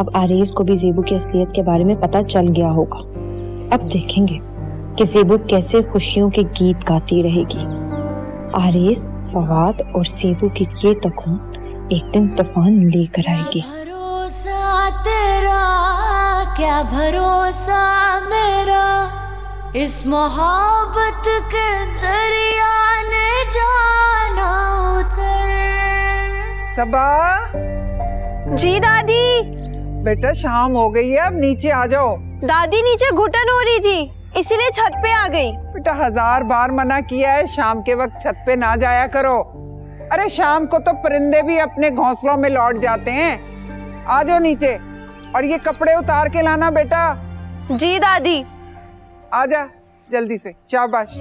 अब आरेज को भी जेबू की असलियत के बारे में पता चल गया होगा। अब देखेंगे कि जेबू कैसे खुशियों के गीत गाती रहेगी। आरेज फवाद और सेबू की ये तकून एक दिन तूफ़ान लेकर आएगी। भरोसा तेरा क्या भरोसा मेरा? इस मोहब्बत के दरिया ने जाना उतर। सबा? जी दादी। बेटा शाम हो गई है अब नीचे आ जाओ। दादी नीचे घुटन हो रही थी इसीलिए छत पे आ गई। बेटा हज़ार बार मना किया है शाम के वक्त छत पे ना जाया करो। अरे शाम को तो परिंदे भी अपने घोंसलों में लौट जाते हैं। आ जाओ नीचे और ये कपड़े उतार के लाना बेटा। जी दादी। आ जा जल्दी से शाबाश।